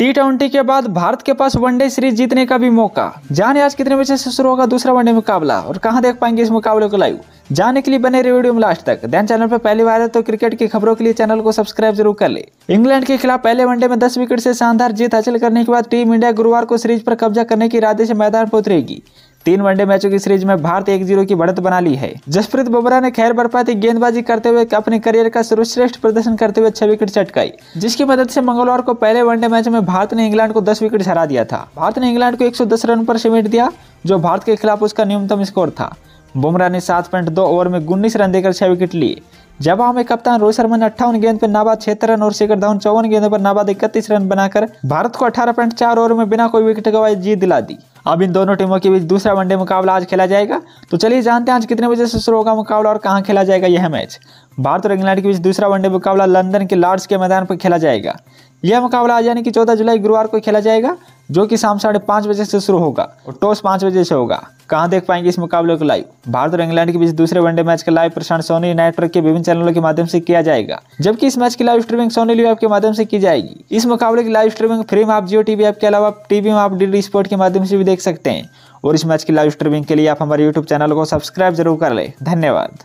T twenty के बाद भारत के पास वनडे सीरीज़ जीतने का भी मौका। जाने आज कितने बजे से शुरू होगा दूसरा वनडे मुकाबला और कहाँ देख पाएँगे इस मुकाबले को लाइव जाने के लिए बने रहे वीडियो में लास्ट तक। ध्यान चैनल पर पहली बार है तो क्रिकेट की खबरों के लिए चैनल को सब्सक्राइब ज़रूर कर ले। इंग्लैंड के खिलाफ पहले वनडे में 10 विकेट से शानदार जीत हासिल करने के बाद टीम इंडिया गुरुवार को सीरीज़ पर कब्जा करने के इरादे से मैदान पर उतरेगी। तीन वनडे मैचों की सीरीज़ में भारत एक ज़ीरो की बढ़त बना ली है। जसप्रीत बुमराह ने खैर बरपाती गेंदबाजी करते हुए अपने करियर का सर्वश्रेष्ठ प्रदर्शन करते हुए छह विकेट चटकाई, जिसकी मदद से मंगलवार को पहले वनडे मैच में भारत ने इंग्लैंड को 10 विकेट हरा दिया था। भारत ने इंग्लैंड को 110 रन पर समेट दिया, जो भारत के खिलाफ उसका न्यूनतम स्कोर था। बुमराह ने सात पॉइंट दो ओवर में उन्नीस रन देकर छह विकेट लिए। जवाब में कप्तान रोहित शर्मा ने अट्ठावन गेंद पर नाबाद छिहत्तर रन और शेखर धवन चौवन गेंदों पर नाबाद इकतीस रन बनाकर भारत को अठारह पॉइंट चार ओवर में बिना कोई विकेट गवाए जीत दिला दी। अब इन दोनों टीमों के बीच दूसरा वनडे मुकाबला आज खेला जाएगा। तो चलिए जानते हैं आज कितने बजे से शुरू होगा मुकाबला और कहाँ खेला जाएगा यह मैच। भारत और इंग्लैंड के बीच दूसरा वनडे मुकाबला लंदन के लॉर्ड्स के मैदान पर खेला जाएगा। यह मुकाबला आज यानी कि चौदह जुलाई गुरुवार को खेला जाएगा, जो कि शाम साढ़े पाँच बजे से शुरू होगा और टॉस पाँच बजे से होगा। कहाँ देख पाएँगे इस मुकाबले को लाइव भारत और इंग्लैंड के बीच दूसरे वनडे मैच का लाइव प्रसारण सोनी नेटवर्क के विभिन्न चैनलों के माध्यम से किया जाएगा। जबकि इस मैच की live streaming Sony LIV app के माध्यम से की जाएगी। इस मुकाबले की लाइव स्ट्रीमिंग फ्री में आप जियो टीवी ऐप के अलावा टीवी में आप डी स्पोर्ट के माध्यम से भी देख सकते हैं। और इस मैच की लाइव स्ट्रीमिंग के लिए आप हमारे यूट्यूब चैनल को सब्सक्राइब ज़रूर कर ले। धन्यवाद।